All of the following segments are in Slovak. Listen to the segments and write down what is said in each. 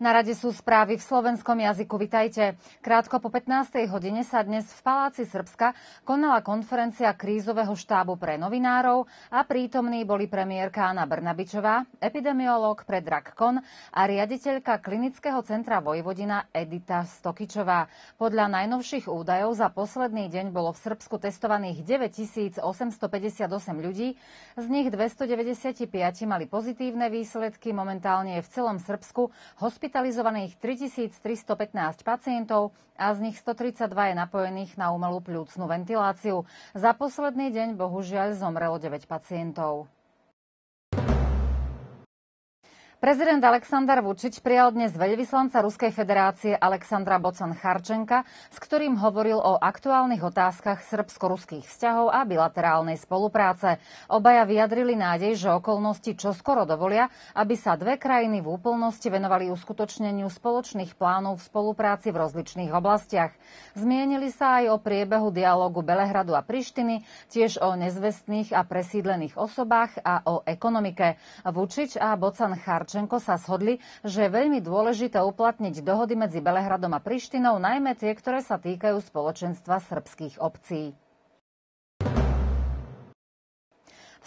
Na rade sú správy v slovenskom jazyku. Vitajte. Krátko po 15. hodine sa dnes v Paláci Srbska konala konferencia krízového štábu pre novinárov a prítomní boli premiérka Anna Brnabičová, epidemiológ Predrag Kon a riaditeľka klinického centra Vojvodina Edita Stokičová. Podľa najnovších údajov za posledný deň bolo v Srbsku testovaných 9858 ľudí, z nich 295 mali pozitívne výsledky, momentálne je v celom Srbsku hospitálne hospitalizovaných 3315 pacientov a z nich 132 je napojených na umelú pľúcnú ventiláciu. Za posledný deň bohužiaľ zomrelo 9 pacientov. Prezident Aleksandar Vučić prijal dnes veľvyslanca Ruskej federácie Alexandra Bocan Charčenka, s ktorým hovoril o aktuálnych otázkach srbsko-ruských vzťahov a bilaterálnej spolupráce. Obaja vyjadrili nádej, že okolnosti čoskoro dovolia, aby sa dve krajiny v úplnosti venovali uskutočneniu spoločných plánov v spolupráci v rozličných oblastiach. Zmienili sa aj o priebehu dialogu Belehradu a Prištiny, tiež o nezvestných a presídlených osobách a o ekonomike. Vučić a Bocan Charčenka Marčenko sa shodli, že je veľmi dôležité uplatniť dohody medzi Belehradom a Prištinou, najmä tie, ktoré sa týkajú spoločenstva srbských obcí.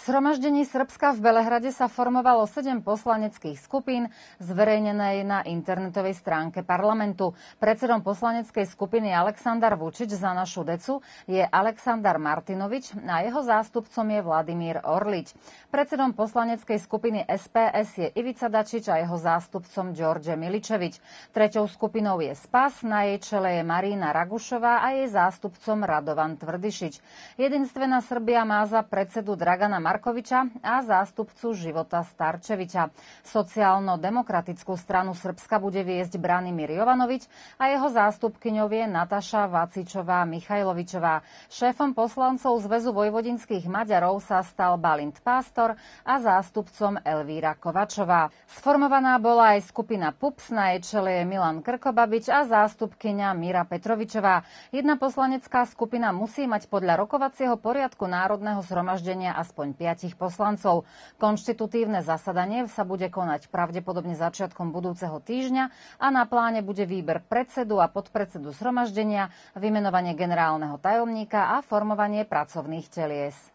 V zhromaždení Srbska v Belehrade sa formovalo sedem poslaneckých skupín zverejnenej na internetovej stránke parlamentu. Predsedom poslaneckej skupiny Aleksandar Vučić za našu decu je Aleksandar Martinovič a jeho zástupcom je Vladimír Orlič. Predsedom poslaneckej skupiny SPS je Ivica Dačič a jeho zástupcom Đorđe Miličevič. Treťou skupinou je SPAS, na jej čele je Marína Ragušová a jej zástupcom Radovan Tvrdišič. Jedinstvená Srbia má za predsedu Dragana Markoviča a zástupcu Života Starčeviča. Sociálno-demokratickú stranu Srbska bude viesť Branimír Jovanovič a jeho zástupkyňou je Nataša Vacičová Michajlovičová. Šéfom poslancov Zväzu vojvodinských Maďarov sa stal Balint Pástor a zástupcom Elvíra Kovačová. Sformovaná bola aj skupina PUPS, na jej čele je Milan Krkobabič a zástupkyňa Mira Petrovičová. Jedna poslanecká skupina musí mať podľa rokovacieho poriadku Národného zhromaždenia aspoň piatich poslancov. Konštitutívne zasadanie sa bude konať pravdepodobne začiatkom budúceho týždňa a na pláne bude výber predsedu a podpredsedu zhromaždenia, vymenovanie generálneho tajomníka a formovanie pracovných telies.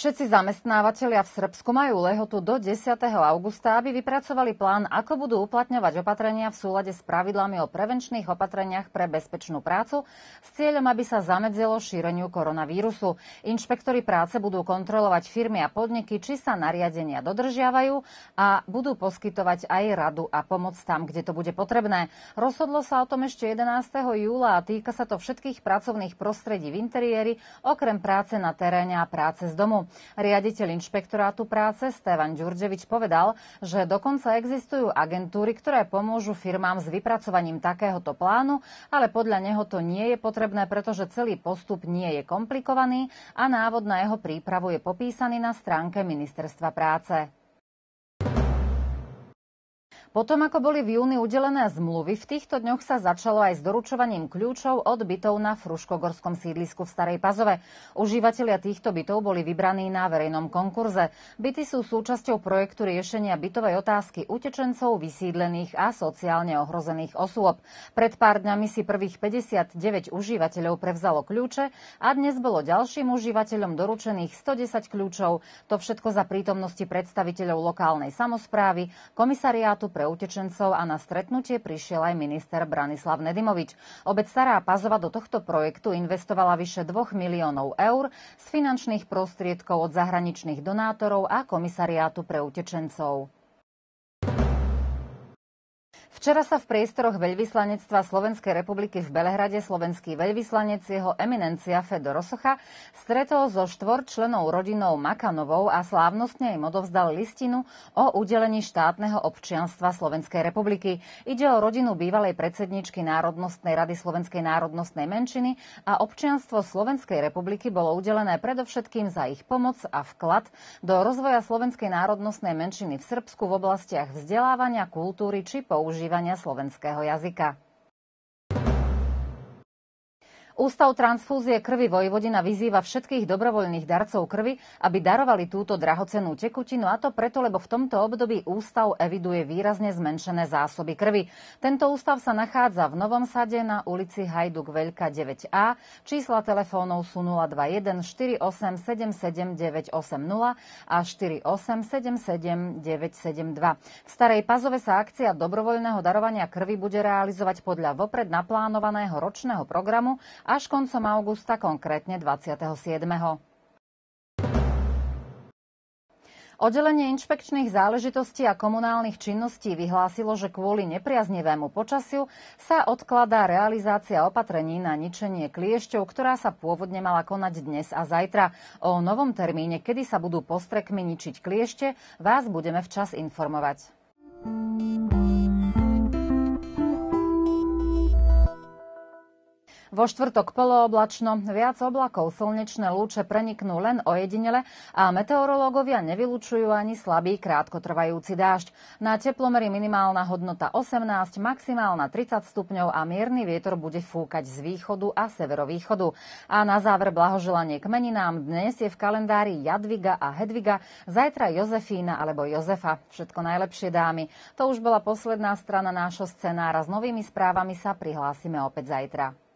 Všetci zamestnávateľia v Srbsku majú lehotu do 10. augusta, aby vypracovali plán, ako budú uplatňovať opatrenia v súlade s pravidlami o prevenčných opatreniach pre bezpečnú prácu s cieľom, aby sa zamedzilo šíreniu koronavírusu. Inšpektori práce budú kontrolovať firmy a podniky, či sa nariadenia dodržiavajú a budú poskytovať aj radu a pomoc tam, kde to bude potrebné. Rozhodlo sa o tom ešte 11. júla a týka sa to všetkých pracovných prostredí v interiéri, okrem práce na teréne a práce z domu. Riaditeľ inšpektorátu práce Stevan Ďurđevič povedal, že dokonca existujú agentúry, ktoré pomôžu firmám s vypracovaním takéhoto plánu, ale podľa neho to nie je potrebné, pretože celý postup nie je komplikovaný a návod na jeho prípravu je popísaný na stránke Ministerstva práce. Potom, ako boli v júni udelené zmluvy, v týchto dňoch sa začalo aj s doručovaním kľúčov od bytov na Fruškogorskom sídlisku v Starej Pazove. Užívateľia týchto bytov boli vybraní na verejnom konkurze. Byty sú súčasťou projektu riešenia bytovej otázky utečencov, vysídlených a sociálne ohrozených osôb. Pred pár dňami si prvých 59 užívateľov prevzalo kľúče a dnes bolo ďalším užívateľom doručených 110 kľúčov. To všetko za prítomnosti predstaviteľov lokálnej samozprávy, komisariátu pre utečencov a na stretnutie prišiel aj minister Branislav Nedimovič. Obec Stará Pazova do tohto projektu investovala vyše 2 miliónov eur z finančných prostriedkov od zahraničných donátorov a komisariátu pre utečencov. Včera sa v priestoroch veľvyslanectva Slovenskej republiky v Belehrade slovenský veľvyslanec jeho eminencia Fedor Osocha stretol so štvor členov rodinou Makanovou a slávnostne im odovzdal listinu o udelení štátneho občianstva Slovenskej republiky. Ide o rodinu bývalej predsedničky Národnostnej rady Slovenskej národnostnej menšiny a občianstvo Slovenskej republiky bolo udelené predovšetkým za ich pomoc a vklad do rozvoja Slovenskej národnostnej menšiny v Srbsku v oblastiach vzdelávania, kultúry či používania používania slovenského jazyka. Ústav transfúzie krvi Vojvodina vyzýva všetkých dobrovoľných darcov krvi, aby darovali túto drahocenú tekutinu a to preto, lebo v tomto období ústav eviduje výrazne zmenšené zásoby krvi. Tento ústav sa nachádza v Novom sade na ulici Hajduk Veľka 9A. Čísla telefónov sú 021 4877 980 a 4877 972. V Starej Pazove sa akcia dobrovoľného darovania krvi bude realizovať podľa vopred naplánovaného ročného programu až koncom augusta, konkrétne 27. Oddelenie inšpekčných záležitostí a komunálnych činností vyhlásilo, že kvôli nepriaznivému počasiu sa odkladá realizácia opatrení na ničenie kliešťov, ktorá sa pôvodne mala konať dnes a zajtra. O novom termíne, kedy sa budú postrekmi ničiť kliešte, vás budeme včas informovať. Vo štvrtok polooblačno, viac oblakov, slnečné lúče preniknú len ojedinele a meteorológovia nevylučujú ani slabý krátkotrvajúci dážď. Na teplomery minimálna hodnota 18, maximálna 30 stupňov a mierny vietor bude fúkať z východu a severovýchodu. A na záver blahoželanie k meninám dnes je v kalendári Jadviga a Hedviga, zajtra Jozefína alebo Jozefa. Všetko najlepšie dámy. To už bola posledná strana nášho scenára. S novými správami sa prihlásime opäť zajtra.